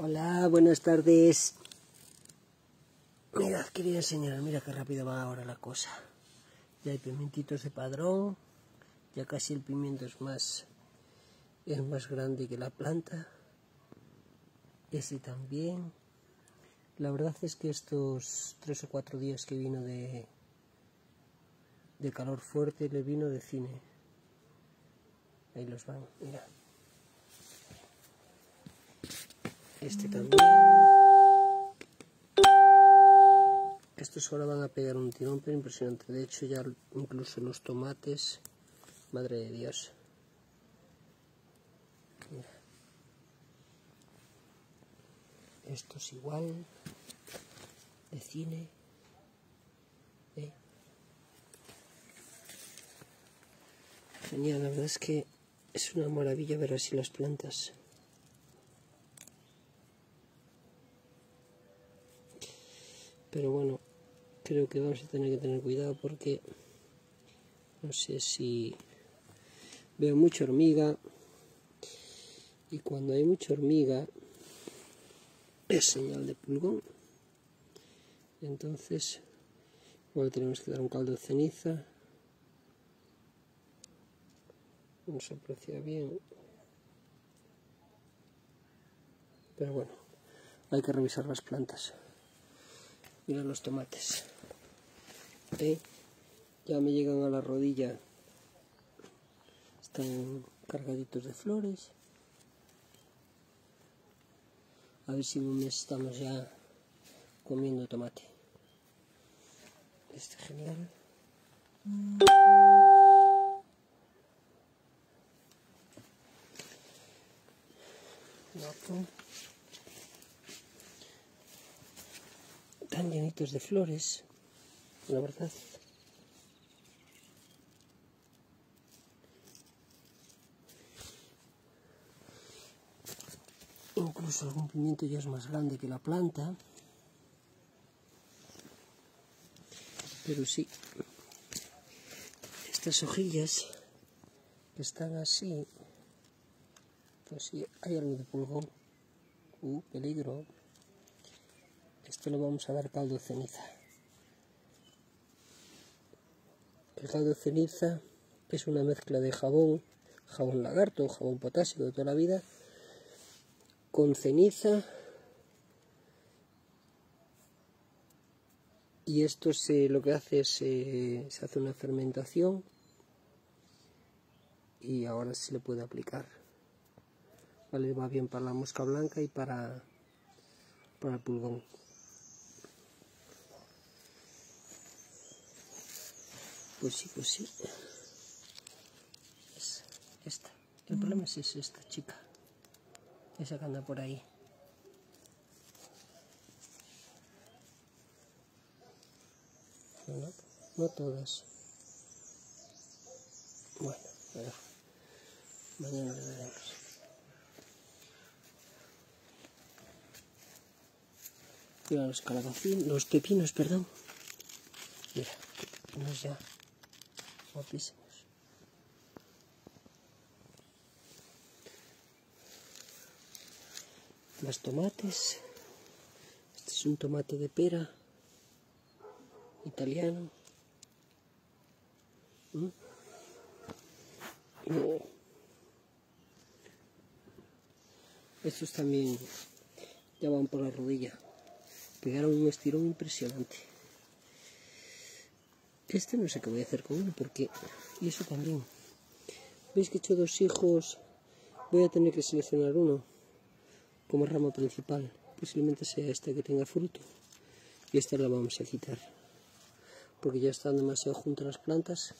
Hola, buenas tardes. Mirad, quería enseñar, mira qué rápido va ahora la cosa. Ya hay pimientitos de padrón, ya casi el pimiento es más, es más grande que la planta. Ese también. La verdad es que estos tres o cuatro días que vino de, de calor fuerte, le vino de cine. Ahí los van, mira. Este también. Estos ahora van a pegar un tirón pero impresionante. De hecho ya incluso los tomates, madre de Dios. Mira. Estos igual, de cine. ¿Eh? Genial, la verdad es que es una maravilla ver así las plantas. Pero bueno creo que vamos a tener que tener cuidado porque no sé si veo mucha hormiga. Y cuando hay mucha hormiga es señal de pulgón. Entonces igual tenemos que dar un caldo de ceniza. No se aprecia bien. Pero bueno hay que revisar las plantas Mira los tomates. ¿Eh? Ya me llegan a la rodilla. Están cargaditos de flores. A ver si en un mes estamos ya comiendo tomate. Este genial. Tan llenitos de flores, la verdad. Incluso algún pimiento ya es más grande que la planta. Pero sí, estas hojillas que están así, pues sí, hay algo de pulgón. Uh, peligro. Esto le vamos a dar caldo de ceniza. El caldo de ceniza es una mezcla de jabón, jabón lagarto, jabón potásico de toda la vida, con ceniza. Y esto se, lo que hace es eh, se hace una fermentación y ahora se le puede aplicar. Vale, va bien para la mosca blanca y para, para el pulgón. Pues sí, pues sí. Es esta. El mm. problema es, esta chica. Esa que anda por ahí. No, no todas. Bueno, pero mañana le veremos. Mira los calabacines, los pepinos, perdón. Mira, pepinos ya guapísimos. Los tomates. Este es un tomate de pera italiano. ¿Mm? Estos también ya van por la rodilla. Pegaron un estirón impresionante. Este no sé qué voy a hacer con uno porque... Y eso también. ¿Veis que he hecho dos hijos? Voy a tener que seleccionar uno como rama principal. Posiblemente sea este que tenga fruto. Y esta la vamos a quitar. Porque ya están demasiado juntas las plantas.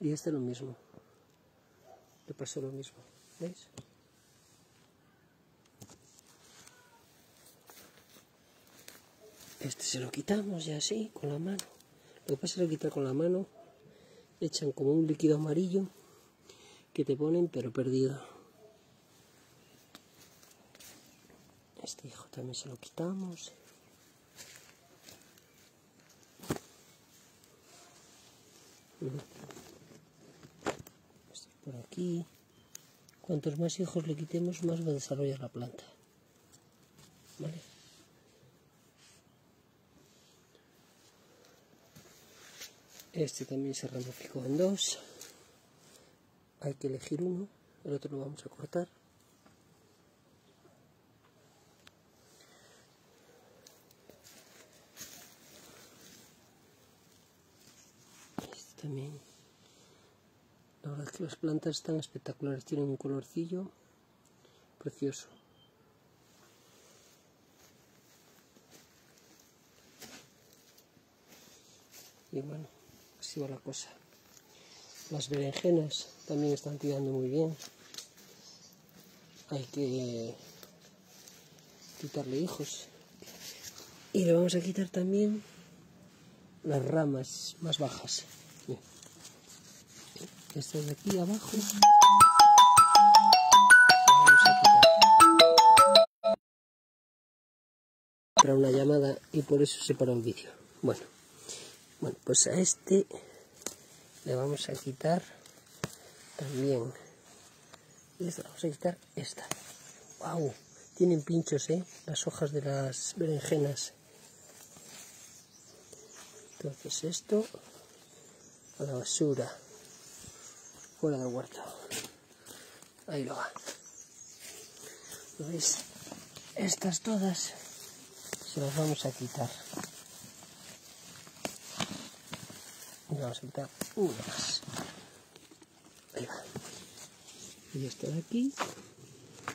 Y este lo mismo. Le pasó lo mismo. ¿Veis? Este se lo quitamos ya así, con la mano. Es que lo quitan con la mano, echan como un líquido amarillo que te ponen pero perdido. Este hijo también se lo quitamos. Este por aquí. Cuantos más hijos le quitemos, más va a desarrollar la planta. Este también se ramificó en dos. Hay que elegir uno, el otro lo vamos a cortar. Este también. La verdad es que las plantas están espectaculares, tienen un colorcillo precioso. Y bueno, así va la cosa. Las berenjenas también están tirando muy bien. Hay que quitarle hijos. Y le vamos a quitar también las ramas más bajas. Estas de aquí abajo. Vamos a quitar. Para una llamada y por eso se paró el vídeo. Bueno, bueno, pues a este le vamos a quitar también. Esta vamos a quitar esta. ¡Wow! Tienen pinchos, ¿eh? Las hojas de las berenjenas. Entonces esto a la basura. Fuera del huerto. Ahí lo va. ¿Lo veis? Estas todas se las vamos a quitar. Vamos a quitar una más. Ahí va. Y esta de aquí.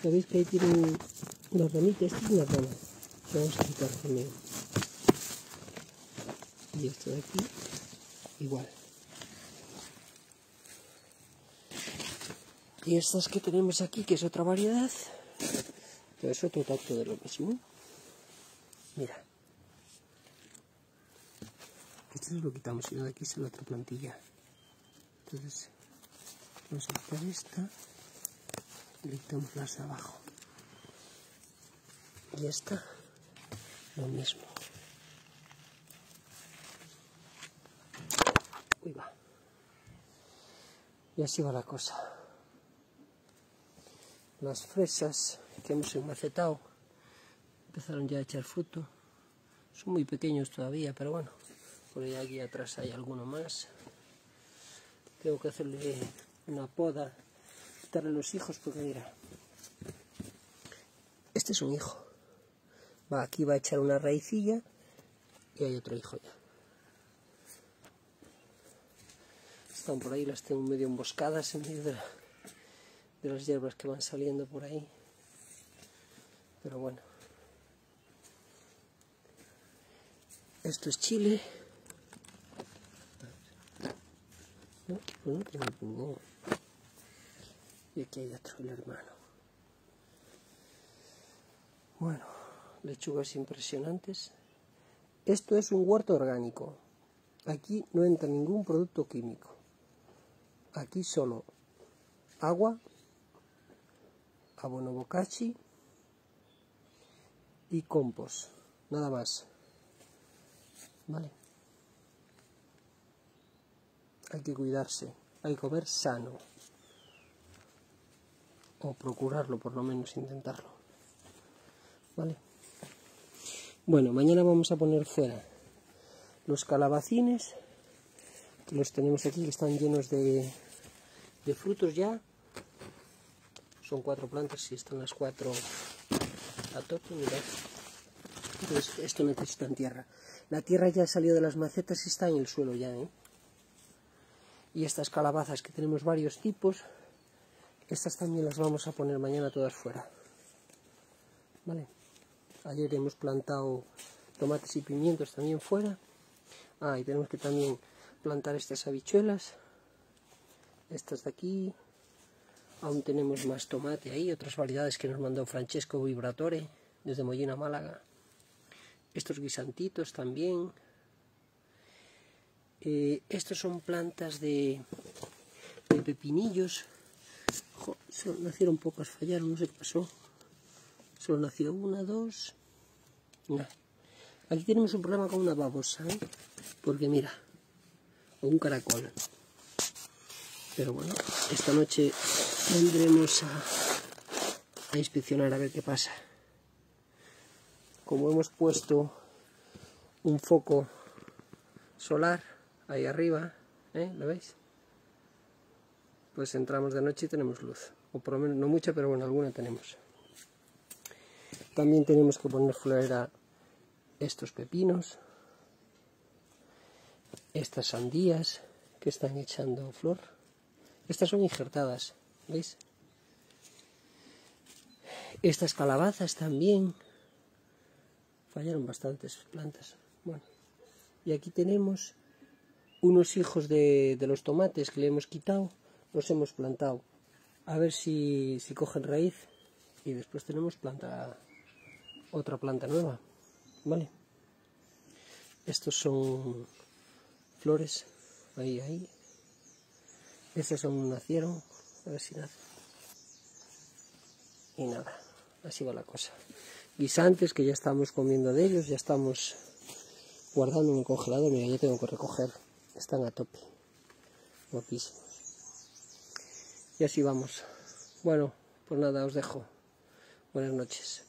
¿Sabéis que ahí tienen una ramita? Esta es una rama. La vamos a quitar también. Y esto de aquí, igual. Y estas que tenemos aquí, que es otra variedad, pero es otro tacto de lo mismo. Mira. Esto lo quitamos y de aquí es la otra plantilla. Entonces, vamos a quitar esta y le quitamos las de abajo. Y esta, lo mismo. Uy, va. Y así va la cosa. Las fresas que hemos enmacetado empezaron ya a echar fruto. Son muy pequeños todavía, pero bueno, por aquí atrás hay alguno más. Tengo que hacerle una poda, quitarle los hijos porque mira, este es un hijo. Va, aquí va a echar una raicilla y hay otro hijo ya. Están por ahí, las tengo medio emboscadas en medio de, la, de las hierbas que van saliendo por ahí. Pero bueno. Esto es chile. Y aquí hay otro, el hermano. Bueno, lechugas impresionantes. Esto es un huerto orgánico. Aquí no entra ningún producto químico. Aquí solo agua, abono bocachi y compost. Nada más. ¿Vale? Hay que cuidarse, hay que comer sano. O procurarlo, por lo menos intentarlo. ¿Vale? Bueno, mañana vamos a poner fuera los calabacines, que los tenemos aquí, que están llenos de, de frutos ya. Son cuatro plantas y están las cuatro a tope, mirad. Entonces, esto necesita tierra. La tierra ya salió de las macetas y está en el suelo ya, ¿eh? Y estas calabazas que tenemos varios tipos, estas también las vamos a poner mañana todas fuera. ¿Vale? Ayer hemos plantado tomates y pimientos también fuera. Ah, y tenemos que también plantar estas habichuelas. Estas de aquí. Aún tenemos más tomate ahí, otras variedades que nos mandó Francesco Vibratore desde Mollina, Málaga. Estos guisantitos también. Eh, estos son plantas de, pepinillos. Solo nacieron pocas, fallaron, no sé qué pasó. Solo nació una, dos. Aquí tenemos un problema con una babosa, ¿eh? porque mira, o un caracol. Pero bueno, esta noche vendremos a, a inspeccionar a ver qué pasa. como hemos puesto un foco solar ahí arriba, ¿eh? ¿lo veis? Pues entramos de noche y tenemos luz, o por lo menos no mucha, pero bueno, alguna tenemos. También tenemos que poner florera estos pepinos, estas sandías que están echando flor. Estas son injertadas, ¿veis? Estas calabazas también. Fallaron bastantes plantas. Bueno, y aquí tenemos unos hijos de, los tomates que le hemos quitado. Los hemos plantado. A ver si, si cogen raíz. Y después tenemos planta otra planta nueva. ¿Vale? Estos son flores. Ahí, ahí. Estas aún nacieron. A ver si nacen. Y nada. Así va la cosa. Guisantes que ya estamos comiendo de ellos, ya estamos guardando en el congelador. Mira, ya tengo que recoger. Están a tope. Guapísimos. Y así vamos. Bueno, pues nada, os dejo. Buenas noches.